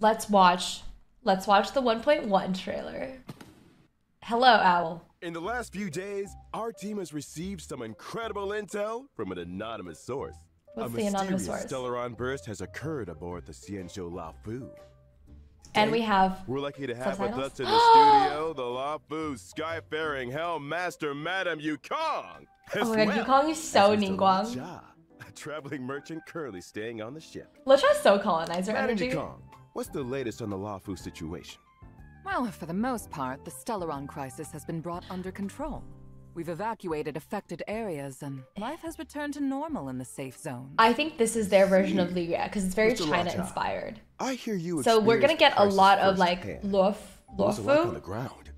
Let's watch. Let's watch the 1.1 trailer. Hello, Owl. In the last few days, our team has received some incredible intel from an anonymous source. What's a the anonymous source? Stellaron burst has occurred aboard the Xianzhou La Fu. And we have We're lucky to have with us in the studio the Luofu Skyfaring Hell Master Madame Yukong. Oh my god, well Yukong is so. Ningguang. A traveling merchant currently staying on the ship. Luocha's so colonizer Madame energy. Yukong, what's the latest on the Luofu situation? Well, for the most part, the Stellaron crisis has been brought under control. We've evacuated affected areas, and life has returned to normal in the safe zone. I think this is their version of Liyue because it's very China-inspired. I hear you. So we're gonna get a lot of like firsthand. Luof, What was it like on the Luofu. ground?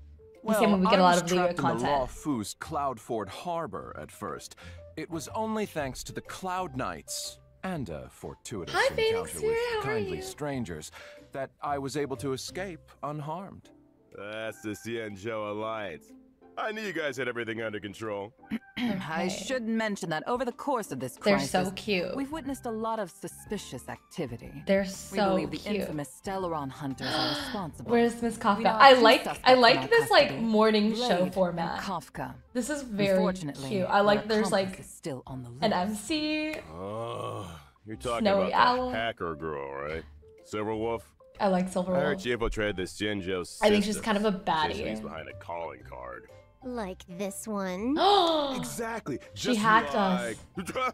The same way we get a lot was of Liyue trapped in the content. Luofu's Cloudford Harbor at first. It was only thanks to the Cloud Knights and a fortuitous Hi, Phoenix encounter Fury, how with are kindly you? strangers that I was able to escape unharmed. That's the Xianzhou Alliance. I knew you guys had everything under control. I Okay. should mention that over the course of this They're so cute. we've witnessed a lot of suspicious activity. They're so we so believe the infamous Stellaron hunters are responsible. Where's Miss We Kafka? I like I like our this like morning Blade show format. Kafka. This is very cute. I like there's like still on the loose. an MC. Oh, you're talking Snowy about Owl. the hacker girl, right? Silverwolf? I like Silver I heard Wolf. she infiltrated the Xianzhou I think she's kind of a Says baddie. She's behind a calling card. Like this one. Exactly. She just hacked us.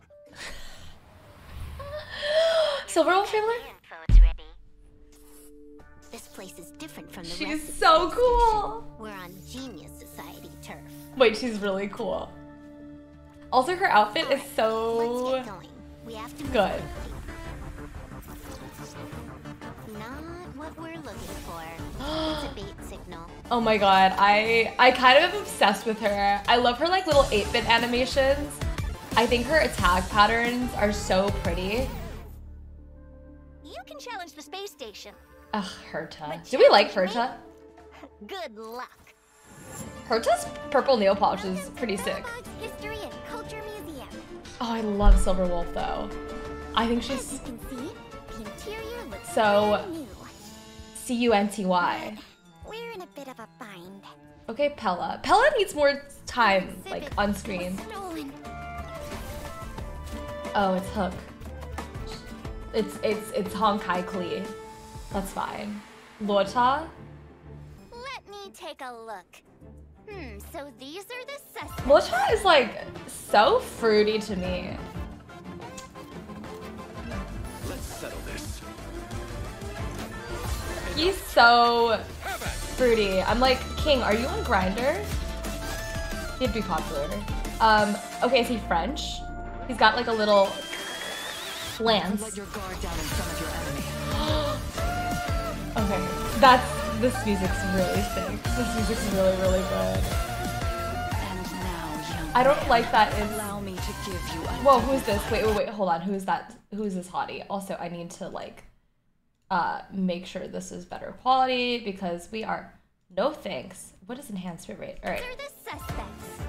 Silver Wolf trailer? Info is. This place is different from the She's rest of so the cool. station. We're on Genius Society turf. Wait, she's really cool. Also, her outfit is Let's so get going. We have to move good. Not what we're looking for. it's a bait signal. Oh my god, I I kind of am obsessed with her. I love her like little 8-bit animations. I think her attack patterns are so pretty. You can challenge the space station. Ugh, Herta. Do we like Herta? Good luck. Herta's purple nail polish is pretty sick. History and Culture Museum. Oh, I love Silver Wolf though. I think she's can see, the interior looks So- Okay, Pela. Pela needs more time, like, on screen. Oh, it's Hook. It's it's it's Honkai Klee. That's fine. Lota? Let me take a look. Hmm, so these are the suspects. Lota is like so fruity to me. Let's settle this. He's so fruity. I'm like, King, are you on Grindr? He'd be popular. Um, okay, is he French? He's got like a little lance. Let your guard down in front of your enemy. Okay, that's this music's really sick. This music's really really good. And now, I don't like that in. Allow me to give you a Whoa, who's this? Wait, wait, wait. Hold on. Who's that? Who's this hottie? Also, I need to like, uh, make sure this is better quality because we are. No thanks. What is enhancement rate? All right. The suspects.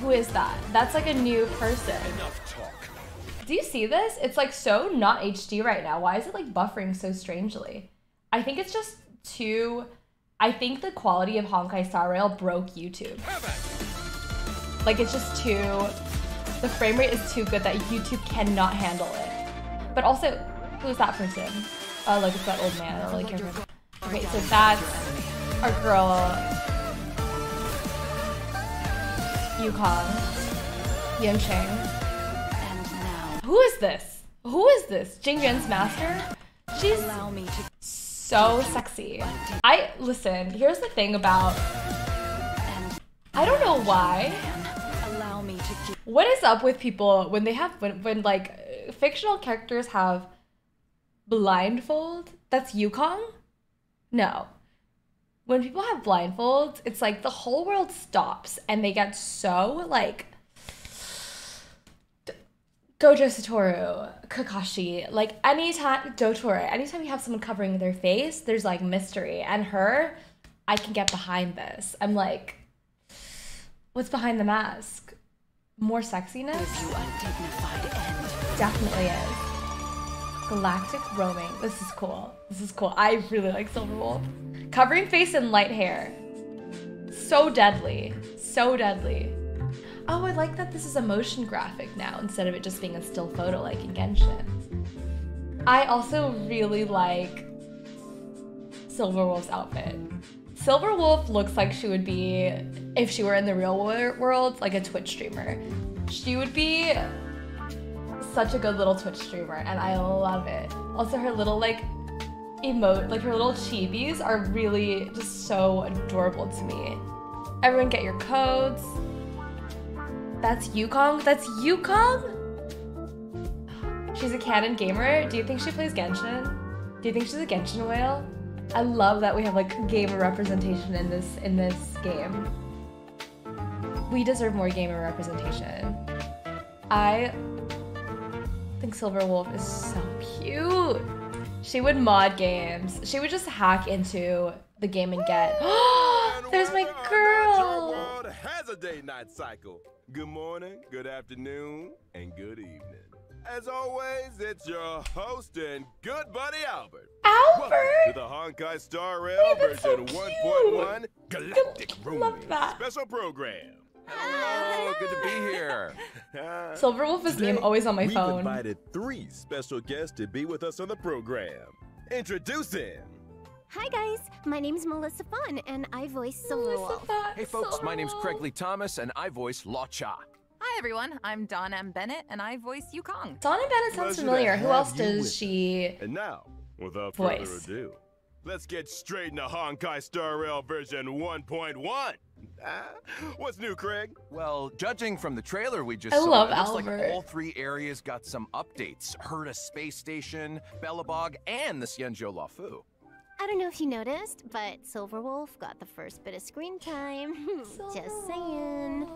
Who is that? That's like a new person. Enough talk. Do you see this? It's like so not HD right now. Why is it like buffering so strangely? I think it's just too. I think the quality of Honkai Star Rail broke YouTube. Like it's just too. The frame rate is too good that YouTube cannot handle it. But also, who's that person? Oh, like it's that old man. I don't really care. Okay, so that's our girl, Yukong, Yan Cheng. And Who is this? Who is this? Jing Yuan's master? She's so sexy. I listen, here's the thing about I don't know why. What is up with people when they have when, when like fictional characters have blindfold? That's Yukong? No. When people have blindfolds, it's like the whole world stops and they get so like Gojo Satoru, Kakashi, like anytime Dottore, anytime you have someone covering their face, there's like mystery. And her, I can get behind this. I'm like, what's behind the mask? More sexiness? you end. Definitely is. Galactic roaming. This is cool. This is cool. I really like Silverwolf. Covering face and light hair. So deadly. So deadly. Oh, I like that this is a motion graphic now instead of it just being a still photo like in Genshin. I also really like Silverwolf's outfit. Silverwolf looks like she would be, if she were in the real wor- world, like a Twitch streamer. She would be such a good little Twitch streamer, and I love it. Also, her little like emote, like her little chibis are really just so adorable to me. Everyone get your codes. That's Yukong? That's Yukong? She's a canon gamer. Do you think she plays Genshin? Do you think she's a Genshin whale? I love that we have like gamer representation in this in this game. We deserve more gamer representation. I think Silverwolf is so cute. She would mod games. She would just hack into the game and get. There's my And welcome to girl. has a day night cycle. Good morning, good afternoon, and good evening. As always, it's your host and good buddy Albert. Welcome to the Honkai Star Rail version 1.1 Galactic love that. special program. Hello, good to be here. Silverwolf is today, name always on my we've phone. invited three special guests to be with us on the program. Introducing Hi guys, my name's Melissa Fahn and I voice Silverwolf. Hey folks, my name's Craig Lee Thomas and I voice Luocha. Hi everyone, I'm Dawn M. Bennett and I voice Yukong. Donna Bennett sounds Pleasure familiar. Who else does us. she? And now, without Voice. further ado, let's get straight into Honkai Star Rail version 1.1. Ah, what's new, Craig? Well, judging from the trailer we just I saw, love it looks like all three areas got some updates. Herta Space Station, Belobog, and the Xianzhou Luofu. I don't know if you noticed, but Silverwolf got the first bit of screen time. Just saying.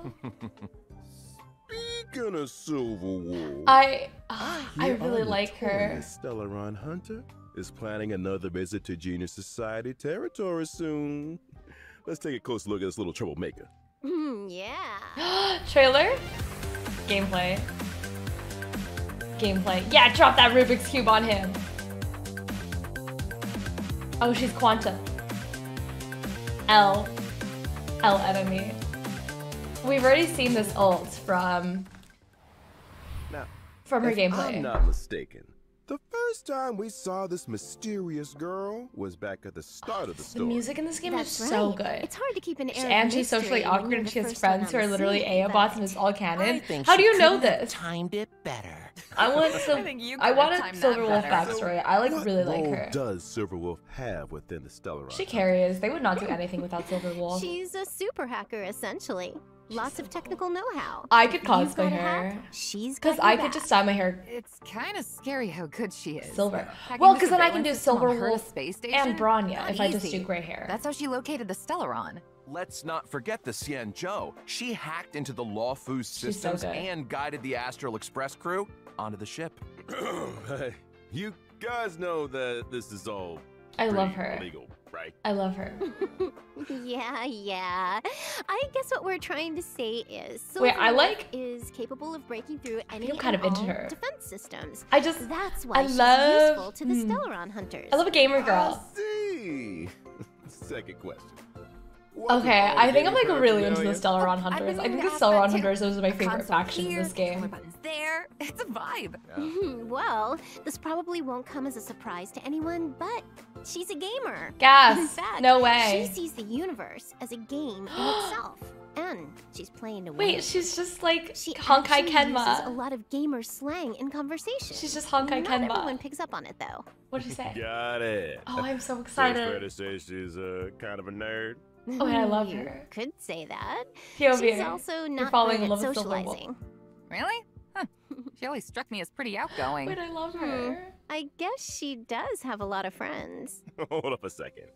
Speaking of Silverwolf, I ah, I really like her. notorious Stellaron Hunter is planning another visit to Genius Society territory soon. Let's take a close look at this little troublemaker. Hmm, yeah. Trailer? Gameplay. Gameplay. Yeah, drop that Rubik's Cube on him. Oh, she's Quanta. L. L enemy. We've already seen this ult from Now, from her gameplay. I'm not mistaken, the first time we saw this mysterious girl was back at the start of the story. the music in this game That's is so good. It's hard to keep an air of and she's socially awkward and she has friends who are literally scene, A bots and it's all canon. How do you know this? Timed it better. I want some. I think you I could want a timed that Silverwolf better. backstory. I like what really like role her. does Silverwolf have within the Stellaron? She carries. They would not do anything without Silverwolf. She's a super hacker, essentially. Lots of technical know-how. I could If you've cosplay her. She's Because I could back. just dye my hair It's kind of scary how good she is. silver. Well, because then I can do Silver system on Silverwolf Herta space station? and Bronya Not if I just do gray hair. That's how she located the Stellaron. Let's not forget the Xianzhou. She hacked into the Luofu's so systems good. and guided the Astral Express crew onto the ship. Hey, you guys know that this is all I love her. legal, right? I love her. Yeah, yeah. I guess what we're trying to say is Wait, I like- is capable of breaking through any I'm kind of into her. defense systems. I just, That's why I she's love- useful to the hmm. Stellaron hunters. I love a gamer girl. I see. Second question. What Okay, I think I'm like really into the paraphernalia- Stellaron Hunters. I think the moved Stellaron. Hunters is my favorite console faction in here, this game. controller buttons there. It's a vibe. Well, this probably won't come as a surprise to anyone, but she's a gamer. In Gas. fact, No She sees the universe as a game in itself, and she's playing to win. Wait, she's just like she Honkai actually uses a lot of gamer slang in conversation. She's just Honkai Not everyone picks up on it though. What did you say? Got it. Oh, I'm so So it's fair excited. to say she's uh, kind of a nerd. Oh, yeah, I love You her. Could say that. POV. She's also not falling in love at with Silverwolf. socializing. Really? Huh. She always struck me as pretty outgoing. Wait, I love Hmm. her. I guess she does have a lot of friends. Hold up a second.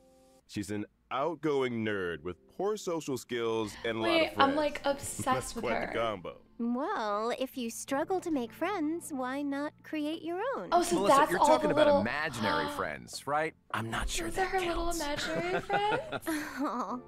She's an outgoing nerd with poor social skills and a lot of friends. I'm like That's obsessed with quite the her. combo. Well, if you struggle to make friends, why not create your own? Oh, so Melissa, that's you're all talking the about little... imaginary friends, right? I'm not sure Those are that her little imaginary friends. Oh.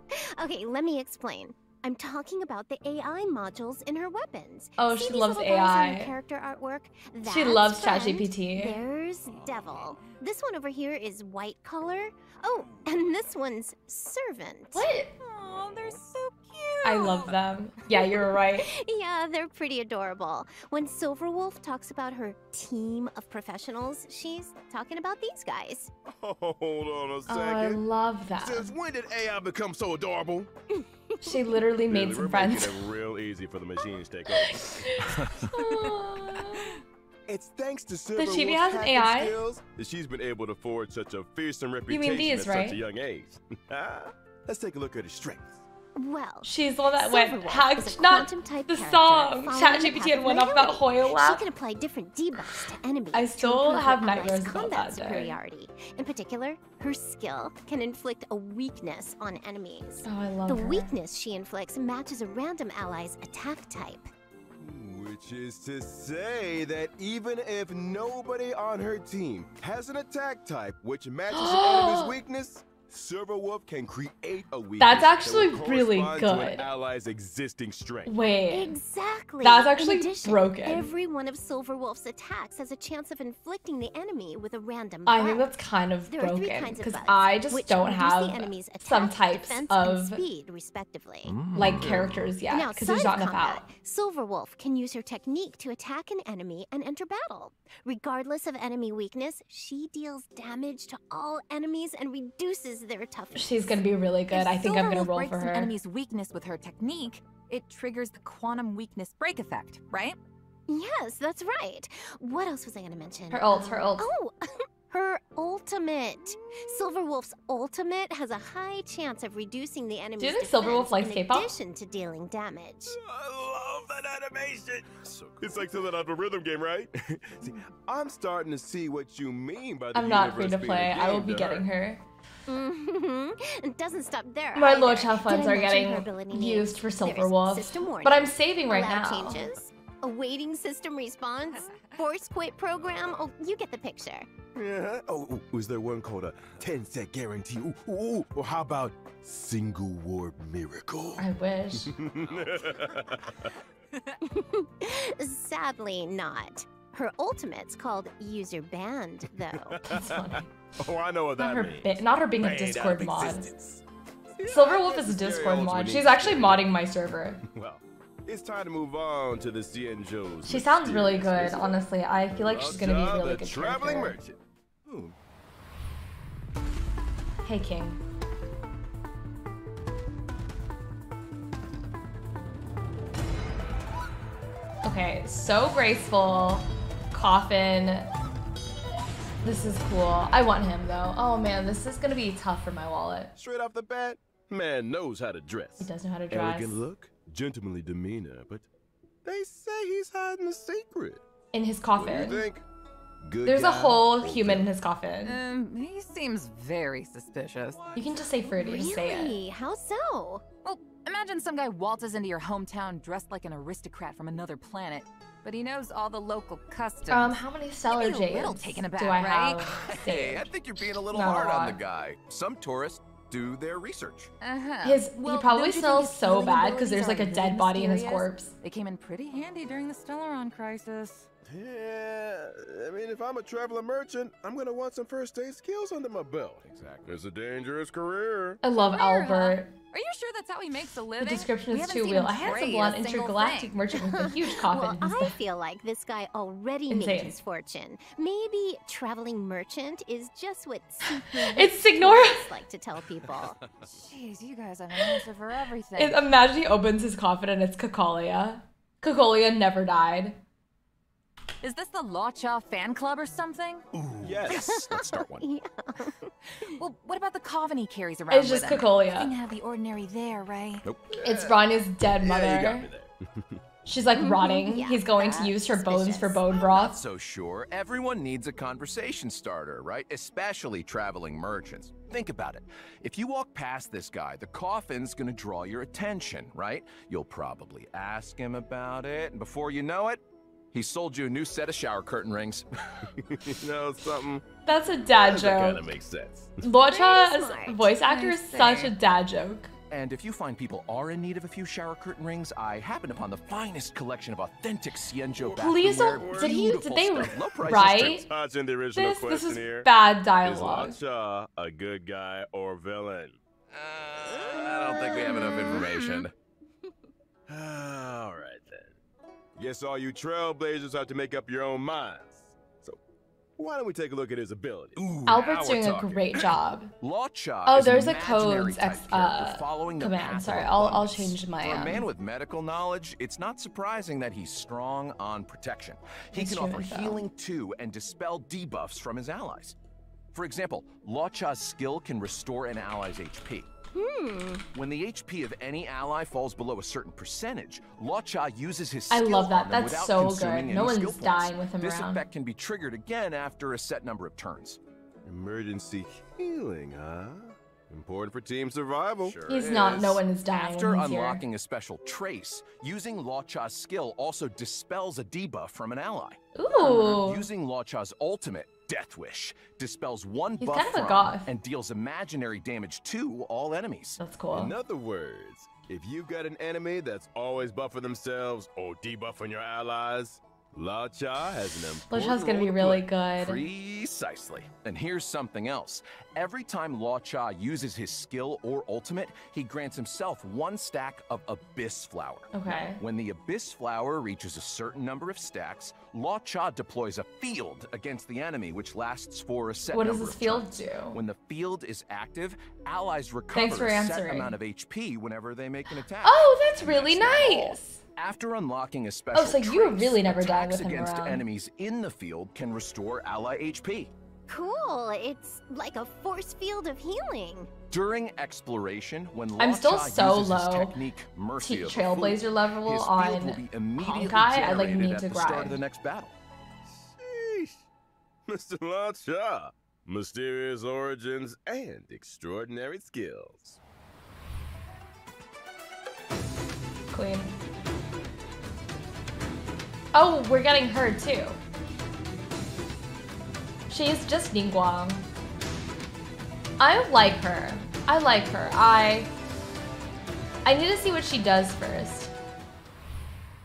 Okay, let me explain. I'm talking about the AI modules in her weapons. Oh, See she these loves little bars on AI. character artwork. That's She loves friend. ChatGPT. There's devil. This one over here is white collar. Oh, and this one's servant. What? Hmm. Oh, they're so cute. I love them. Yeah, you're right. Yeah, they're pretty adorable. When Silverwolf talks about her team of professionals, she's talking about these guys. Oh, Hold on a Oh, I love that. Since when did AI become so adorable? She literally made Really, some we're friends. making it real easy for the machines to take over. Aw. It's thanks to Silver Does she has an hacking AI? skills that she's been able to forge such a fearsome mean reputation these, at right? such a young age. Let's take a look at her strengths. Well, She's the one that went Silverwolf hacked, not quantum-type the song. following ChatGPT the path had of went off that minority. Hoyle She can apply different debuffs to enemies. I to still improve have her allies' nightmares about combat that day. superiority. In particular, her skill can inflict a weakness on enemies. Oh, I love the her. weakness she inflicts matches a random ally's attack type. Which is to say that even if nobody on her team has an attack type which matches an enemy's weakness, Silverwolf can create a weakness. That's actually will really correspond to an good. ally's existing strength. Wait. Exactly. That's actually addition, broken. Every one of Silverwolf's attacks has a chance of inflicting the enemy with a random I think that's kind of There are three broken kinds of because I just which don't have the enemy's attack, some types defense, of and speed, respectively. Mm. like characters yet because there's not enough combat, out. Silverwolf can use her technique to attack an enemy and enter battle. Regardless of enemy weakness, she deals damage to all enemies and reduces their toughness. She's gonna be really good. If I think I'm gonna Silverwolf roll breaks for an enemy's weakness with her technique, it triggers the quantum weakness break effect, right? Yes, that's right. What else was I going to mention? Her ult, her ult. Oh, her ultimate. Silverwolf's ultimate has a high chance of reducing the enemy's think Silverwolf defense likes in K-pop? addition to dealing damage. I love that animation. It's like something out of a rhythm game, right? see, I'm starting to see what you mean by the I'm not free universe to being a play. I will be to getting her. Her. hmm It doesn't stop there. My either. Luocha funds are getting her ability names? used for There's Silverwolf, but I'm saving right allow now. changes, a waiting system response, force quit program. Oh, you get the picture. Yeah. Oh, ooh, was there one called a 10 set guarantee? Ooh, ooh, ooh. Or how about single warp miracle? I wish. Sadly, not. Her ultimate's called user banned, though. That's funny. oh, I know what Not that her, means. not her being a Banned out of Discord mod. Silverwolf is a Discord mod. She's actually modding my server. Well, it's time to move on to the Xianzhou's. She sounds really good, honestly. I feel like she's gonna be a really good traveling merchant. Hey, King. Okay, so graceful. Coffin. This is cool. I want him though. Oh man, this is gonna be tough for my wallet. Straight off the bat, man knows how to dress. He does know how to dress. Elegant look, gentlemanly demeanor, but they say he's hiding a secret. In his What do coffin. you think? Good There's a whole or human in his coffin. Um, he seems very suspicious. You can just say fruity. Just say it. Really? How so? Well, imagine some guy waltzes into your hometown dressed like an aristocrat from another planet, but he knows all the local customs. Um, how many stellar You'd be a little jades taken aback, do I right? have? Hey, I think you're being a little Not a hard on the guy. Some tourists do their research. uh-huh. His Well, he probably don't you think smells so bad because there's like a dead body in his corpse. They came in pretty handy during the Stellaron crisis. Yeah, I mean, if I'm a traveling merchant, I'm gonna want some first aid skills under my belt. Exactly. It's a dangerous career. I love Career, huh? Albert. Are you sure that's how he makes a The living? The description is haven't too seen real. him A handsome blonde intergalactic thing. merchant with a huge coffin. Well, I feel like this guy already Insane. made his fortune. Maybe traveling merchant is just what super It's Signora. tourists like to tell people. Jeez, you guys have an answer for everything. It- imagine he opens his coffin and it's Cocolia. Cocolia never died. Is this the Law fan club or something? Ooh. Yes, let's start one. Yeah. Well, what about the coven he carries around It's just with him? Cocolia. Nothing out of the ordinary there, right? Nope. It's Ranya's dead mother. Yeah, you got me there. She's like rotting. Mm-hmm. yeah, He's going to use her bones for suspicious. bone Not broth. so sure. Everyone needs a conversation starter, right? Especially traveling merchants. Think about it. If you walk past this guy, the coffin's gonna draw your attention, right? You'll probably ask him about it, and before you know it, he sold you a new set of shower curtain rings. you know something? That's a dad joke. That kind joke. of makes sense. Luocha's voice actor is such a dad joke. And if you find people are in need of a few shower curtain rings, I happen upon the finest collection of authentic Xianzhou Please don't. Did he? Did they write Touching the original this? This is here. bad dialogue. Is Luocha a good guy or villain? Uh, I don't think we have enough information. all right then. Guess all you trailblazers have to make up your own minds. So, why don't we take a look at his ability? Ooh, Albert's doing a great job. Luocha oh, there's a codes ex uh, following the command. Sorry, I'll I'll change my. For a um, man with medical knowledge, it's not surprising that he's strong on protection. He can offer info. healing too and dispel debuffs from his allies. For example, Luocha's skill can restore an ally's HP. Hmm. When the HP of any ally falls below a certain percentage, Luocha uses his I skill love that. on them That's so good. No one's skill points. dying with him This around. effect can be triggered again after a set number of turns. Emergency healing, huh? Important for team survival. Sure He's not. No one is dying After he's unlocking here. a special trace, using Luocha's skill also dispels a debuff from an ally. Ooh. Using Luocha's ultimate, Death Wish, dispels one He's buff kind of a goth. and deals imaginary damage to all enemies. That's cool. In other words, if you've got an enemy that's always buffing themselves or debuffing your allies, Luocha has an important Luocha's gonna be role really good. Precisely. And here's something else. Every time Luocha uses his skill or ultimate, he grants himself one stack of Abyss Flower. Okay. When the Abyss Flower reaches a certain number of stacks, Luocha deploys a field against the enemy, which lasts for a set What does this of field turns. do? When the field is active, allies recover Thanks for a set amount of HP whenever they make an attack. Oh, that's And really not all. nice. After unlocking a oh, special Oh, so you were trace, really never dying attacks with him against around. enemies in the field can restore ally HP. Cool. It's like a force field of healing. During exploration, when I'm still Luocha so uses low technique Mercy of the Trailblazer Fool, level his on field will be immediately Honkai. I, like, need at to the start of grind. the next battle. Sheesh. Mr. Luocha. Mysterious origins and extraordinary skills. Queen. Oh, we're getting her too. She's just Ningguang. I like her. I like her. I I need to see what she does first.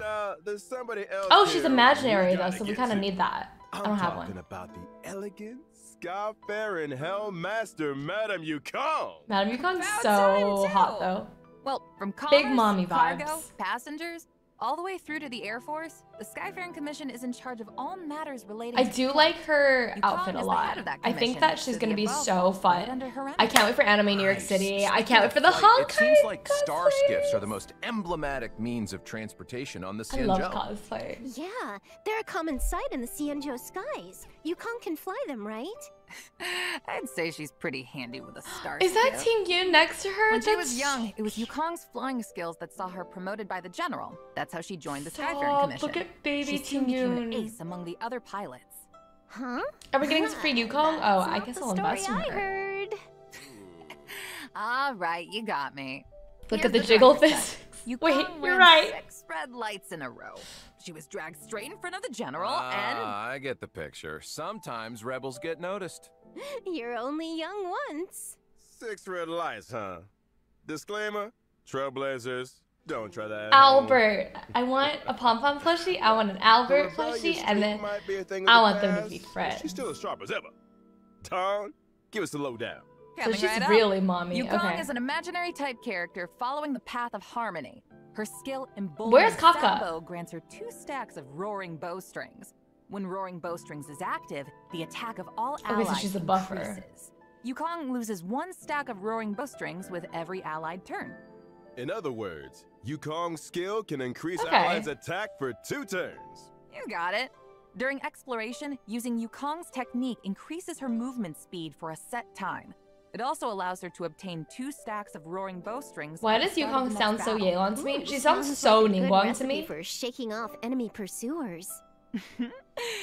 Uh, there's somebody else. Oh, she's imaginary though, so we kind of need that. I I'm don't have one. talking one. about the elegant, sky-faring Hellmaster, Madame Yukong. Madam Yukong's About so hot though. Well, from Big commerce, mommy cargo, vibes. passengers, all the way through to the Air Force, the Skyfaring Commission is in charge of all matters relating I to do like her outfit a lot. head of that I think that she's gonna be so fun. I can't wait for Anime New York City. I can't wait for the flight, Honkai. It seems like star skiffs are the most emblematic means of transportation on the I love Xianzhou. cosplay. Yeah, they're a common sight in the Xianzhou skies. Yukong can fly them, right? I'd say she's pretty handy with a star. Is that skiff. Ting Yun next to her? When she was young, it was Yukong's flying skills that saw her promoted by the general. That's how she joined the Skyfaring Stop, Commission. Look at baby she Ting became Yun. an ace among the other pilots. Huh? Are we getting some free Yukong? Oh, I guess I'll invest in I her. heard. All right, you got me. Look Here's at the the jiggle director's fist. Wait, you're right. Six red lights in a row. She was dragged straight in front of the general, ah, and I get the picture. Sometimes rebels get noticed. You're only young once. Six red lights, huh? Disclaimer: Trailblazers, don't try that. Albert. I want a pom pom plushie. I want an Albert plushie, and then might be a thing I the want them to be past, friends. She's still as sharp as ever. Dawn, give us the lowdown. And so she's right up. really mommy. Yukong Okay. is an imaginary type character following the path of harmony. Her skill in Where's Kafka? Salvo grants her two stacks of roaring bowstrings. When roaring bowstrings is active, the attack of all allies Okay, allies so she's a buffer. increases. Yukong loses one stack of roaring bowstrings with every allied turn. In other words, Yukong's skill can increase Okay. allies' attack for two turns. You got it. During exploration, using Yukong's technique increases her movement speed for a set time. It also allows her to obtain two stacks of roaring bowstrings. Why does start of the Yukong sound so. Yeon to me? She sounds so like Ningguang to me. For shaking off enemy pursuers.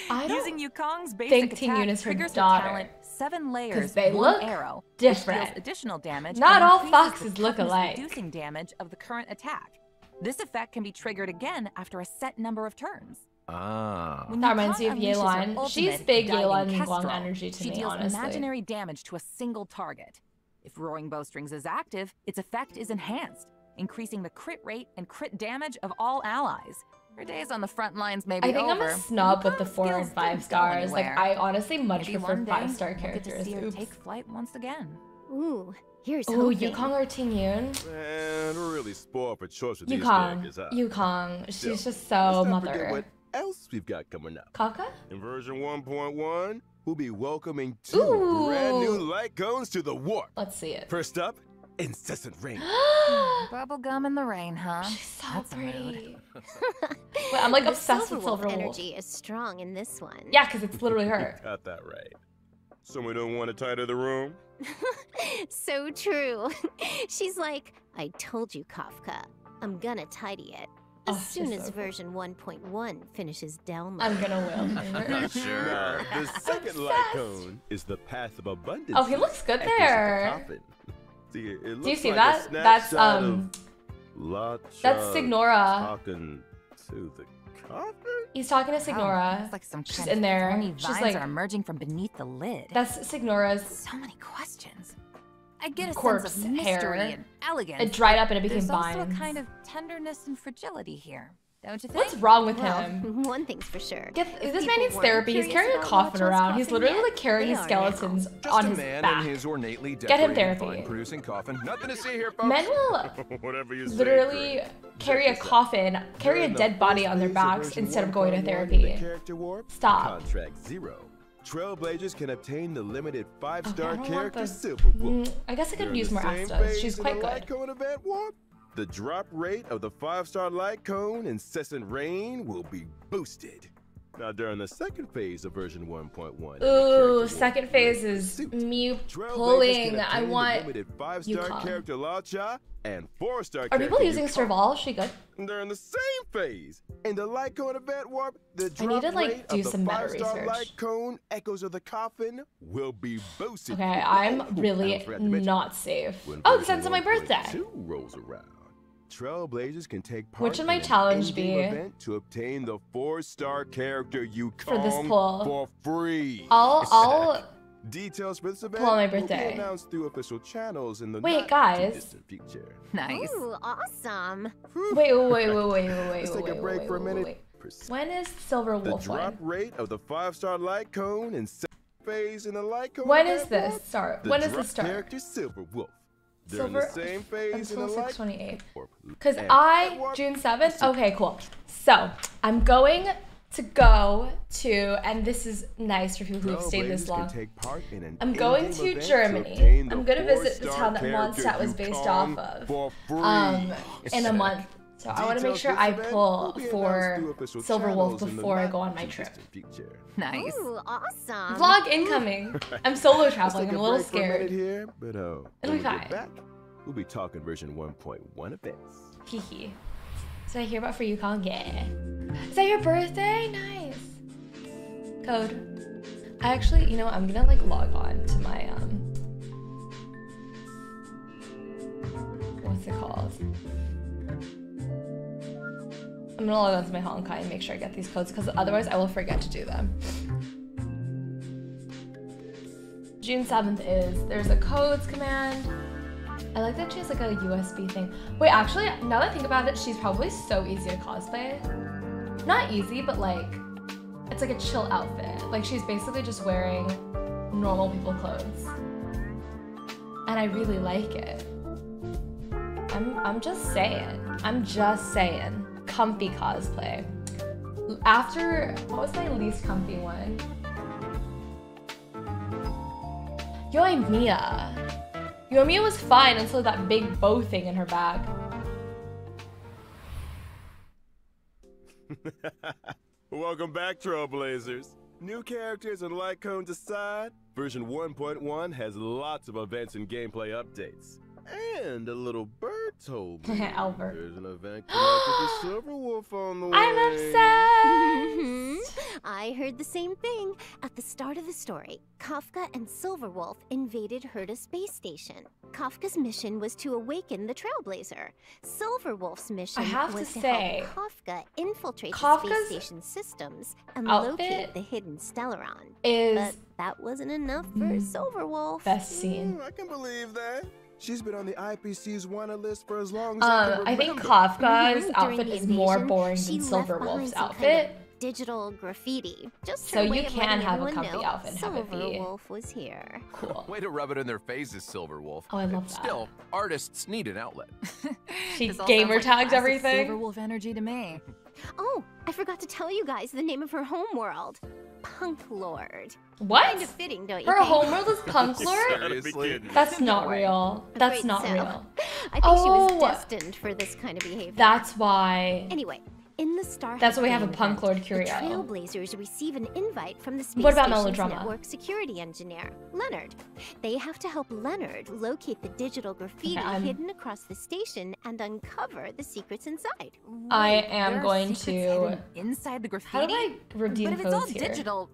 I don't Using Yukong's basic think Ting attack Yun is her daughter. talent seven layers, they look arrow, different. additional damage. Not all foxes look alike. Reducing damage of the current attack. This effect can be triggered again after a set number of turns. Ah. When That reminds me of unleashes Yelan. She's big Diving Yelan Ningguang Kestrel, energy to she me, deals honestly. imaginary damage to a single target. If Roaring Bowstrings is active, its effect is enhanced, increasing the crit rate and crit damage of all allies. Her days on the front lines may be I think over. I'm a snub with the four and five stars. Like. I honestly much Maybe prefer day five star we'll get to characters. see her take flight once again. Ooh, here's Ooh, hoping. Yukong or Ting Yun? Man, we're really spoiled for choice with these Yukong. characters, huh? Yukong. She's Still, just Let's so not forget mother. What else we've got coming up. Kaka? In version 1.1, we'll be welcoming two brand new light cones to the warp. Let's see it. First up, Incessant Rain. Bubblegum in the rain, huh? She's so That's pretty. Wait, I'm like the obsessed with Silverwolf Silver Wolf. energy is strong in this one. Yeah, because it's literally her. Got that right. Someone don't want to tidy the room? so true. She's like, I told you, Kafka. I'm gonna tidy it. As Oh, soon as so version 1.1 finishes download. I'm gonna will. Sure. Now, the second light cone is the Path of Abundance. Oh, he looks good Echoes of the there. Coffin. See, it looks Do you see like that? That's um Luocha that's Signora. talking to the coffin. He's talking to Wow, Signora. it's like some She's kind in there. thorny She's vines like- are emerging from beneath the lid. That's Signora's so many questions. I get a Corpse sense of mystery hair. and elegance. it dried up and it became There's also a kind of tenderness and fragility here, don't you think? What's wrong with well, him? one thing's for sure. Get, If this man needs therapy. He's carrying a coffin around. He's literally yet, like carrying they his are skeletons Just on a his man back. in his ornately Get him decorated therapy. producing coffin. Nothing to see here, folks. Men will Whatever you say. literally Chris. carry a Check this coffin, carry a dead body on their backs instead of going to 1.1 the therapy. Stop. Contract zero. Trailblazers can obtain the limited five-star I character Silver Wolf. Mm, I guess I could use more Astas. She's quite good. Cone event warp, the drop rate of the five-star light cone incessant rain will be boosted. Now during the second phase of version 1.1, in Ooh, second phase is suit, me pulling. I the want. limited five-star character Luocha and four-star Are people using. Serval? Is she good? During the same phase, in the light cone event warp, the I need to, like, do of some meta research. light cone echoes of the coffin will be boosted. Okay, I'm really forgot to mention, not safe. Oh, version because it's my birthday. 1.2 rolls around. Trailblazers can take part What should my challenge be? event to obtain the four-star character Yukong For this pull. for free. I'll I'll Details for this event Pull on my will birthday. be announced through official channels in the Wait, not guys. too distant future. Nice. Ooh, awesome. Whew. wait wait wait wait wait wait Let's wait take a break wait for a minute. wait. Pers- When is Silver Wolf? The drop one? rate of the five-star light cone and phase in the light cone. When event is this warp, start? When is drop this start? Character Silver Wolf. During Silver the same phase in until the light 628. warp. Because I June seventh. Okay, cool. So I'm going to go to, and this is nice for people who have stayed this long. take part in I'm going to Germany. obtain the I'm gonna visit the town that character Mondstadt was based off of, Um, in a month. So I want to make sure I pull for through Silver Wolf channels in the before I go on my trip. future. Nice. Ooh, awesome. Vlog incoming. I'm solo traveling. I'm a little break for minute scared. here, but uh, It'll be we get fine. back, we'll be talking version 1.1 events. Hee hee. I hear about for Yukong? Yeah. Is that your birthday? Nice. Code. I actually, you know, I'm gonna like log on to my um. What's it called? I'm gonna log on to my Honkai and make sure I get these codes because otherwise I will forget to do them. June 7th is there's a codes command. I like that she has like a USB thing. Wait, actually, now that I think about it, she's probably so easy to cosplay. Not easy, but like, it's like a chill outfit. Like she's basically just wearing normal people clothes. And I really like it. I'm, I'm just saying. I'm just saying. Comfy cosplay. After, what was my least comfy one? Yoimiya. Yoimiya was fine until that big bow thing in her bag. Welcome back, Trailblazers. New characters and light cones aside, version 1.1 has lots of events and gameplay updates. And a little bird told me Albert. there's an event connected to Silver Wolf on the way. I'm obsessed. I heard the same thing. At the start of the story, Kafka and Silverwolf invaded Herta space station. Kafka's mission was to awaken the Trailblazer. Silverwolf's mission I have to was to, say, help Kafka infiltrate the space station systems and outfit locate the hidden Stellaron. Is But that wasn't enough for Mm. Silverwolf. Best scene. Mm, I can believe that. She's been on the IPC's wanted list for as long as I Uh, can I think. Kafka's outfit the is more invasion, boring than left behind Silverwolf's some kind outfit. of digital graffiti. Just So you can have a everyone comfy know outfit and have Silverwolf was here. Cool. Way to rub it in their faces, Silverwolf. Oh, I love that. Still, artists need an outlet. She This all gamer sounds like tags classic everything. Silverwolf energy to me. Oh, I forgot to tell you guys the name of her homeworld. Punk Lord. What? Kind of fitting, don't you Her think? homeworld is Punk Lord? Seriously? That's not real. That's Afraid not so. real. I think she was Oh. destined for this kind of behavior. That's why. Anyway, in the Star That's why we have a Punk event, Lord The Curio. Trailblazers receive an invite from the space What about station's melodrama? network security engineer, Leonard. They have to help Leonard locate the digital graffiti I'm- hidden across the station and uncover the secrets inside. I am going to- inside the graffiti. How do I redeem But if it's all here? digital,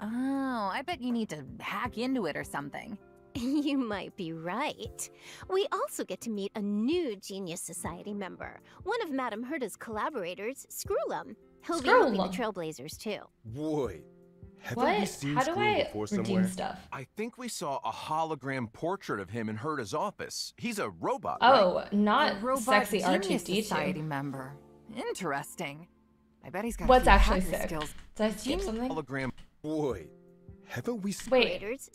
oh, I bet you need to hack into it or something. You might be right. We also get to meet a new Genius Society member, one of Madame Herta's collaborators, Screwllum. He'll be helping the Trailblazers too. Wait, haven't we What? seen How do Screw I before redeem somewhere? stuff? I think we saw a hologram portrait of him in Herta's office. He's a robot. Oh, right? Oh, not A robot sexy Genius R2D2. Society member. Interesting. I bet he's got a What's actually hacker sick? skills. Did I skip something? Hologram. Wait, haven't we seen? Wait, Operators,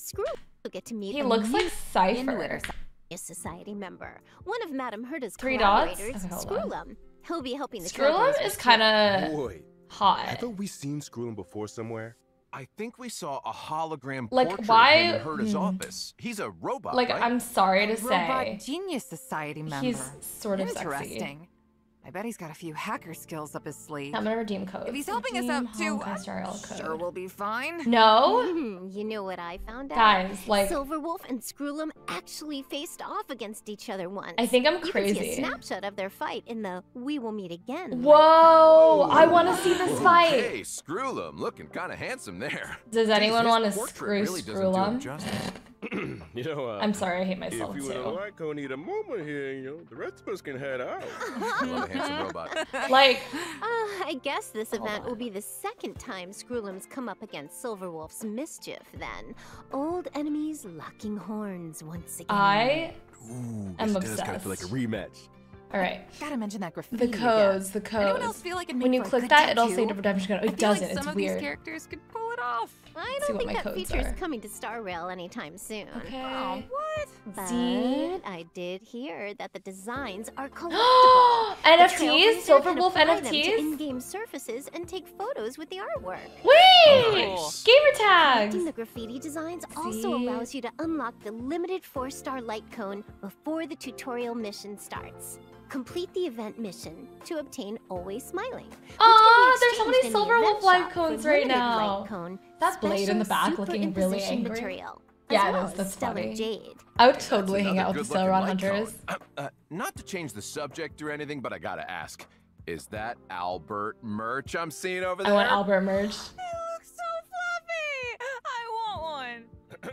Screwllum will get to meet he looks like Into it or Cypher. Genius Society member, one of Madame Herta's Three dots? collaborators, Okay, hold. Screwllum. He'll be helping the Screwllum Trailblazers is kind of Wait, hot. haven't we seen Screwllum before somewhere? I think we saw a hologram Like, portrait why- in Herta's hmm. office. He's a robot. Like, right? I'm sorry to A Robot say, Genius Society member. he's sort of sexy. Interesting. I bet he's got a few hacker skills up his sleeve. I'm gonna redeem code. If he's helping us Redeem out too, I'm Star Rail code. sure we'll be fine. No? Hmm, you know what I found out? Guys, like- Silverwolf and Screwllum actually faced off against each other once. I think I'm crazy. You can see a snapshot of their fight in the "We Will Meet Again." Whoa! I want to see this fight. Hey, Screwllum, looking kind of handsome there. Does anyone want to portrait screw really doesn't do him Screwllum? justice. you know, uh, I'm sorry, I hate myself if you would too. like to need a moment here, you know, the rest of us can head out. I love a handsome robot. Like, Uh, I guess this event will be the second time Screwllum's come up against Silverwolf's mischief. Then, old enemies locking horns once again. I. Ooh, I'm this does kind of feel like a obsessed. rematch. All right. Gotta mention that graffiti. The again. codes, the Anyone else codes. feel like it When you click that, it'll say redemption code. It doesn't. Like some it's of weird. these characters could pull it off. I don't think that codes feature's are. coming to Star Rail anytime soon. Okay. Oh, what? But See? I did hear that the designs are collectible. NFTs? Trailblazer Silverwolf can apply them to NFTs? in-game surfaces and take photos with the artwork. Wait! Nice. Gamer tags! Collecting the graffiti designs also allows you to unlock the limited four-star light cone before the tutorial mission starts. Complete the event mission to obtain Always Smiling. which can be there's so many exchanged in the Silverwolf event shop for cones right limited now. Light cone, That blade in the back looking really superimposition angry. Material, Yeah, as it well is. as That's stellar funny. jade. I would totally hang out with the good-looking Stellaron light Hunters. Uh, uh, not to change the subject or anything, but I gotta ask. Is that Albert merch I'm seeing over there? I there? want Albert merch. It looks so fluffy. I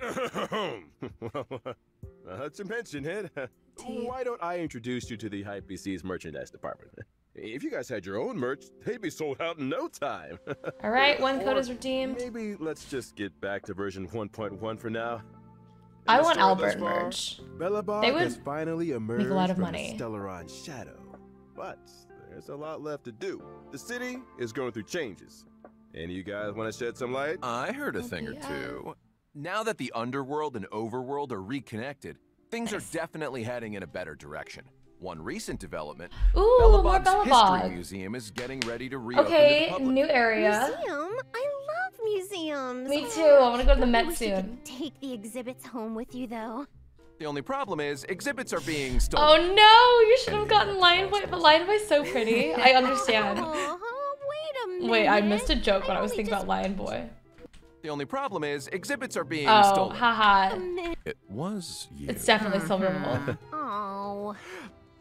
want one. well, not to mention it. Why don't I introduce you to the HypeBC's merchandise department? If you guys had your own merch, they'd be sold out in no time. All right, one code Or is redeemed. Maybe let's just get back to version 1.1 for now. In I want Albert far, merch. Belobog They would has finally emerged a lot of from money. the Stellaron shadow. But there's a lot left to do. The city is going through changes. Any of you guys want to shed some light? I heard a oh, thing or two. Now that the underworld and overworld are reconnected, things Nice. are definitely heading in a better direction. One recent development, Ooh, more Belobog's History Museum is getting ready to reopen to Okay, the public. new area. Museum? I love museums. Me too. I want to go to the Don't Met soon. could Take the exhibits home with you, though. The only problem is exhibits are being stolen. Oh no, you should have gotten Lion Boy, but Lion Boy's so pretty. I understand. Oh, wait a minute. Wait, I missed a joke when I was thinking about Lion Boy. The only problem is exhibits are being Oh, stolen. haha. It was you. It's definitely Mm-hmm. Silverwolf. Oh.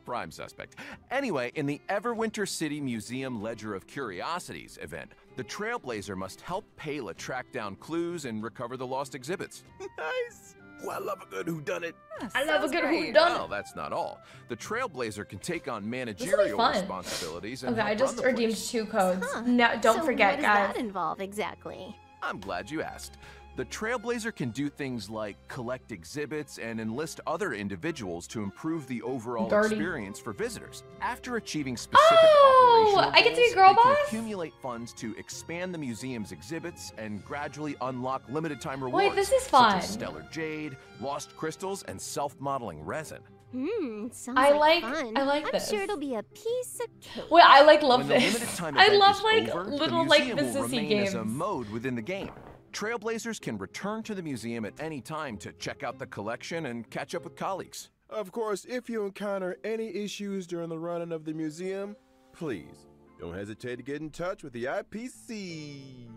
Prime suspect. Anyway, in the Everwinter City Museum Ledger of Curiosities event, the Trailblazer must help Pela track down clues and recover the lost exhibits. nice. Well, I love a good whodunit. I love a Sounds good great. Well, that's not all. The Trailblazer can take on be managerial fun. responsibilities and Okay, I just run redeemed place. two codes. Huh. No, don't so forget, what does guys. that involve exactly? I'm glad you asked. The Trailblazer can do things like collect exhibits and enlist other individuals to improve the overall Dirty. experience for visitors. After achieving specific Oh, operational I get to be girl boss? accumulate funds to expand the museum's exhibits and gradually unlock limited time rewards. Wait, this is Such as stellar jade, lost crystals, and self-modeling resin. Hmm, sounds I like, like- fun. I like I'm this. sure it'll be a piece of cake. Wait, I like love when the limited this. time I event love is like over, little the like museum will remain games. as a mode within the game. Trailblazers can return to the museum at any time to check out the collection and catch up with colleagues. Of course, if you encounter any issues during the running of the museum, please don't hesitate to get in touch with the IPC.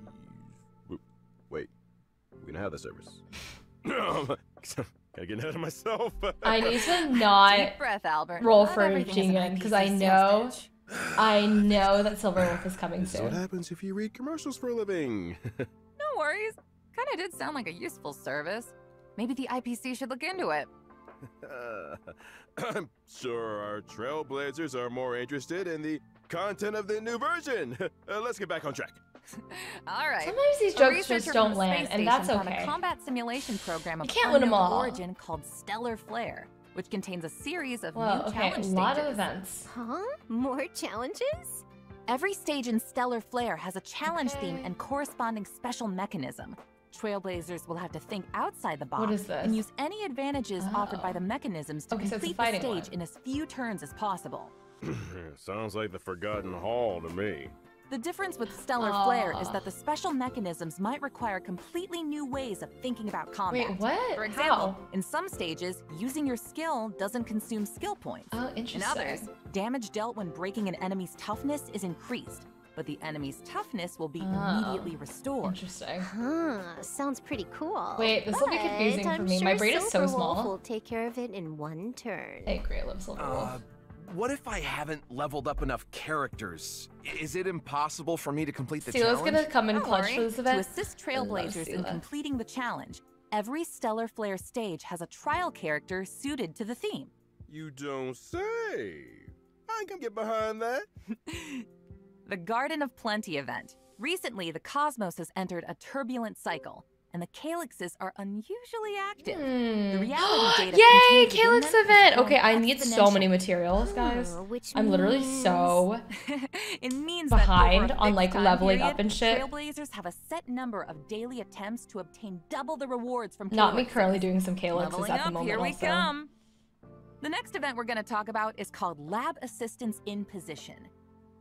Wait, we're gonna have the service. Gotta get ahead of myself. I need to not Deep breath, Albert. roll Not for everything is Jing Yuan because I know. I know that Silverwolf is coming this is what happens if you read commercials for a living. No worries. Kinda did sound like a useful service. Maybe the IPC should look into it. I'm sure our trailblazers are more interested in the content of the new version. Uh, let's get back on track. All right. Sometimes these A jokes researcher just from don't the land, space and that's station found okay. a combat simulation program of You can't win 'em unknown all. origin called Stellar Flare, which contains a series of Well, new okay, a challenge lot of stages. events. Huh? More challenges? Every stage in Stellar Flare has a challenge theme Okay. and corresponding special mechanism. Trailblazers will have to think outside the box What is this? and use any advantages offered by Oh. the mechanisms to Okay, so it's a complete the fighting stage one. in as few turns as possible. Sounds like the Forgotten Hall to me. The difference with Stellar Flare is that the special mechanisms might require completely new ways of thinking about combat. Wait, what? For example, How? in some stages, using your skill doesn't consume skill points. Oh, interesting. In others, damage dealt when breaking an enemy's toughness is increased, but the enemy's toughness will be Oh. immediately restored. Interesting. Huh, sounds pretty cool. Wait, this will be confusing for I'm me. My sure brain is so Silverwolf small. will take care of it in one turn. I agree, I love Silverwolf. Uh, what if I haven't leveled up enough characters? Is it impossible for me to complete the Steela's challenge? gonna come in Don't clutch worry, for this event. To assist I Trailblazers in completing the challenge, every Stellar Flare stage has a trial character suited to the theme. You don't say. I ain't gonna get behind that. The Garden of Plenty event. Recently, the cosmos has entered a turbulent cycle, and the calyxes are unusually active. The Hmm. reality data Yay, Calyx event! Okay, I need so many materials, guys. Oh, which I'm literally so it means behind that over a on, like, leveling period, up and shit. Trailblazers have a set number of daily attempts to obtain double the rewards from not me currently doing some calyxes Leveling at the up, moment. here we also. come. The next event we're going to talk about is called Lab Assistance in Position.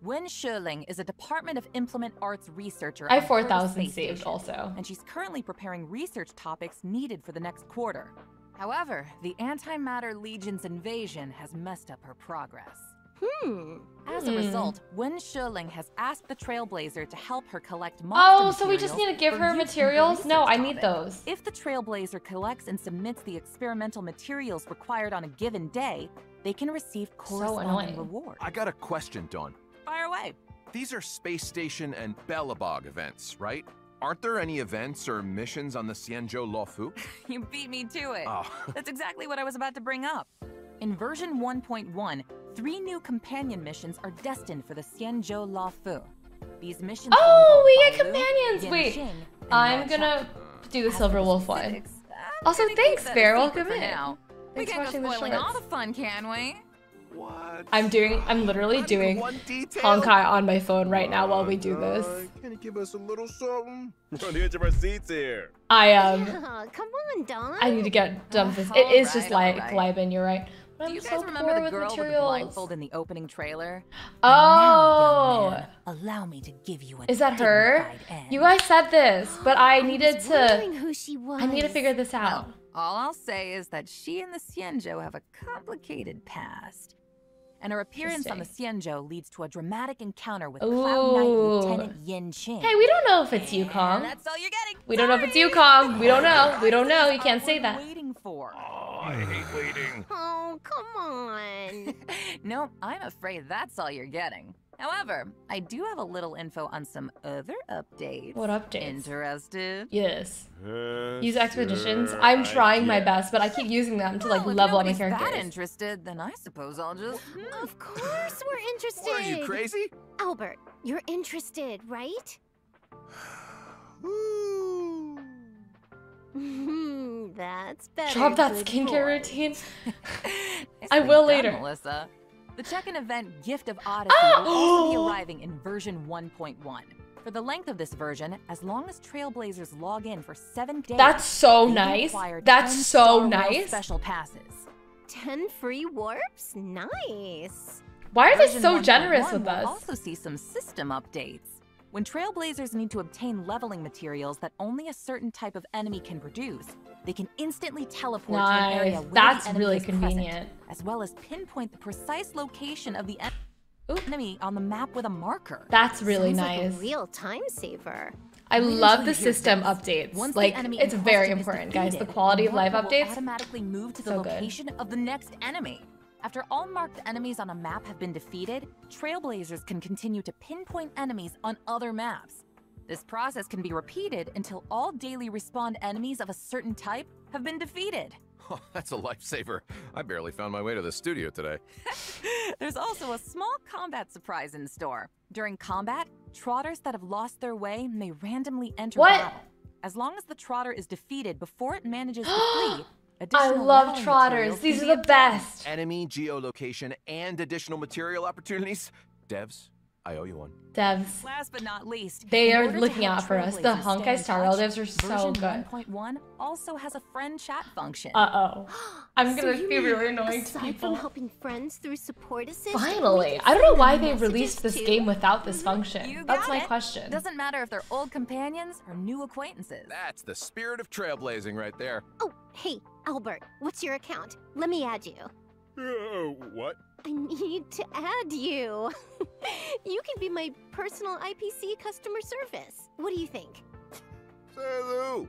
Wen Sherling is a Department of Implement Arts researcher. I have on four Curtis thousand Space saved Station, also. and she's currently preparing research topics needed for the next quarter. However, the Antimatter Legion's invasion has messed up her progress. Hmm. As a Hmm. result, Wen Sherling has asked the Trailblazer to help her collect monster Oh, so we just need to give her materials? No, research I need those. If the Trailblazer collects and submits the experimental materials required on a given day, they can receive corresponding annoying. rewards. I got a question, Dawn. Fire away. These are Space Station and Belobog events, right? Aren't there any events or missions on the Xianzhou Luofu? You beat me to it. Oh, That's exactly what I was about to bring up. In version 1.1, three new companion missions are destined for the Xianzhou Luofu. These missions Oh, we get Bailu, companions. Wait, Yanqing, I'm gonna Chao. do the Silver Wolf one. Also, thanks, that a Bear. Welcome in. now. We can't go watching the spoiling all the fun, can we? What? I'm doing. I'm literally doing even? Honkai on my phone right now while we do this. Uh, Can you give us a little something? We're on the edge of our seats here. I um. Yeah, come on, Dawn. I need to get done with this. It is just like alright. Liben, you're right. Do I'm you so guys remember the girl with the blindfold in the opening trailer? Oh, Now, man, allow me to give you a is that her? end. You guys said this, but I needed was to. who she was. I need to figure this out. Well, all I'll say is that she and the Xianzhou have a complicated past. And her appearance on the Xianzhou leads to a dramatic encounter with Cloud Knight Lieutenant Yanqing. Hey, we don't know if it's you, And Kong. That's all you're getting. We don't know if it's Sorry. you, Kong. We don't know. We don't know. You can't say that. Waiting for. Oh, I hate waiting. Oh, come on. no, I'm afraid that's all you're getting. However, I do have a little info on some other updates. What updates? Interested? Yes. Uh, Use expeditions. sure, I'm I trying my guess. best, but I keep using them to like Well, level up my nobody's that interested, then I suppose I'll just. hmm. of course we're interested. What are you, crazy? Albert, you're interested, right? Ooh. Hmm, That's better. Drop that good skincare boy. routine. I will later. Melissa. The check-in event Gift of Odyssey will also be arriving in version 1.1. For the length of this version, as long as Trailblazers log in for seven days, That's so they nice. That's so nice. Special passes. Ten free warps? Nice. Why are they Version so generous with will us? also see some system updates. When Trailblazers need to obtain leveling materials that only a certain type of enemy can produce, they can instantly teleport to an area where That's the enemy really is present, convenient. as well as pinpoint the precise location of the en- Ooh. enemy on the map with a marker. That's really Sounds like nice. a real time saver. I Wait love the system this. updates. Once the like enemy it's very question is important, guys. The defeated, quality of life marker will updates. automatically move to the So good. location of the next enemy. After all marked enemies on a map have been defeated, Trailblazers can continue to pinpoint enemies on other maps. This process can be repeated until all daily respawn enemies of a certain type have been defeated. Oh, that's a lifesaver. I barely found my way to the studio today. There's also a small combat surprise in store. During combat, trotters that have lost their way may randomly enter What? battle. As long as the trotter is defeated before it manages to flee, I love trotters. These are the best. Enemy geolocation and additional material opportunities. Devs, I owe you one. Devs. Last but not least, They are looking out for us. The Trailblazers Honkai Star touch, Rail devs are so version good. 1.1 also has a friend chat function. Uh oh. I'm So gonna be really annoying to aside people. helping friends through support assist, Finally. I don't know why they released this too? game without this function. That's That's my it. question. Doesn't matter if they're old companions or new acquaintances. That's the spirit of trailblazing right there. Oh, hey, Albert, what's your account? Let me add you. Uh, what? I need to add you. you can be my personal IPC customer service. What do you think? Salu!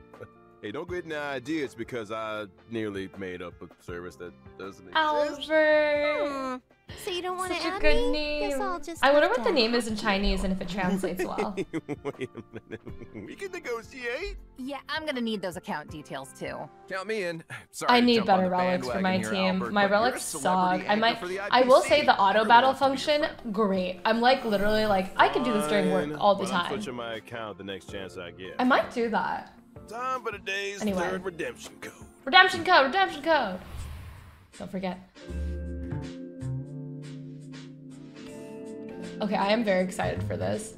Hey, don't get any ideas because I nearly made up a service that doesn't exist. Albert. Hmm. So you don't want to Such a add good me? name. Guess I'll just I wonder what the name is in Chinese and if it translates well. Wait a minute. We can negotiate. Yeah, I'm gonna need those account details too. Count me in. Sorry I need better relics for my here, team. Albert, my but you're a relics suck. I might I will say the auto battle wants to be your function, great. I'm like literally like I can do this during work all the but I'm time. switching my account the next chance I get. I might do that. Time for today's Anyway. third redemption code. Redemption code, redemption code. Don't forget. Okay, I am very excited for this.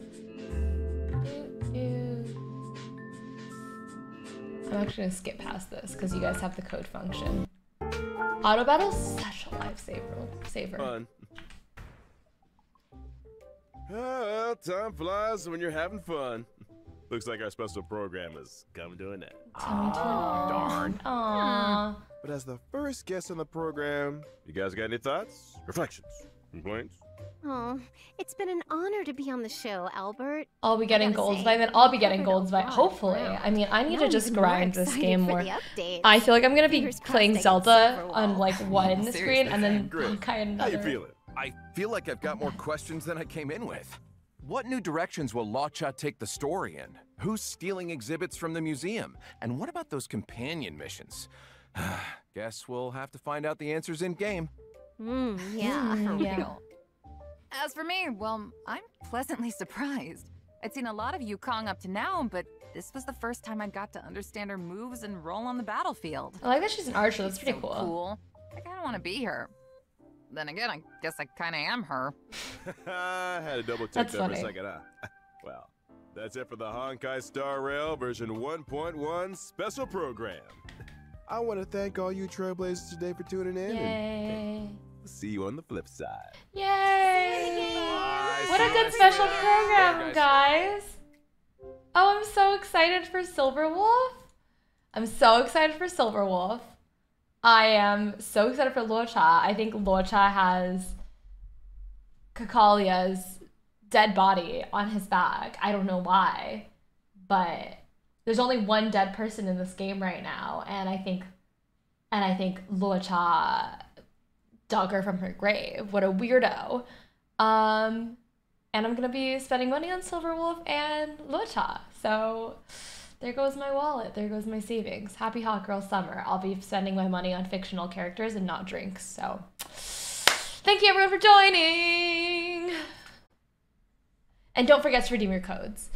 I'm actually gonna skip past this because you guys have the code function. Auto battle's such a lifesaver. Saver. Fun. Ah, well, time flies when you're having fun. Looks like our special program is coming to an end. Coming to an Darn. Aww. But as the first guest on the program, you guys got any thoughts, reflections, complaints? Oh, it's been an honor to be on the show, Albert. I'll be getting gotta golds say, by then. I'll be getting covered golds by hopefully. ground. I mean, I need Now to just grind this game more. I feel like I'm gonna be Fingers playing Zelda Silverwolf. on like one Seriously, screen and then Great. Honkai another. How you feeling? I feel like I've got more questions than I came in with. What new directions will Luocha take the story in? Who's stealing exhibits from the museum? And what about those companion missions? Guess we'll have to find out the answers in game. Mm, yeah. Mm, For yeah. Real. As for me, well, I'm pleasantly surprised. I'd seen a lot of Yukong up to now, but this was the first time I got to understand her moves and role on the battlefield. I like that she's an archer. That's pretty so cool. cool. I kinda wanna be her. Then again, I guess I kinda am her. I had to double check That's that funny. for a second. Huh? well, that's it for the Honkai Star Rail version 1.1 special program. I want to thank all you trailblazers today for tuning in. And Yay! We'll see you on the flip side. Yay! Bye, What a good special program, guys. Oh, I'm so excited for Silverwolf. I'm so excited for Silverwolf. I am so excited for Luocha. I think Luocha has Cocolia's dead body on his back. I don't know why, but there's only one dead person in this game right now, and I think, and I think Luocha dug her from her grave. What a weirdo. Um, and I'm gonna be spending money on Silverwolf and Luocha. So there goes my wallet. There goes my savings. Happy Hot Girl Summer. I'll be spending my money on fictional characters and not drinks. So thank you everyone for joining. And don't forget to redeem your codes.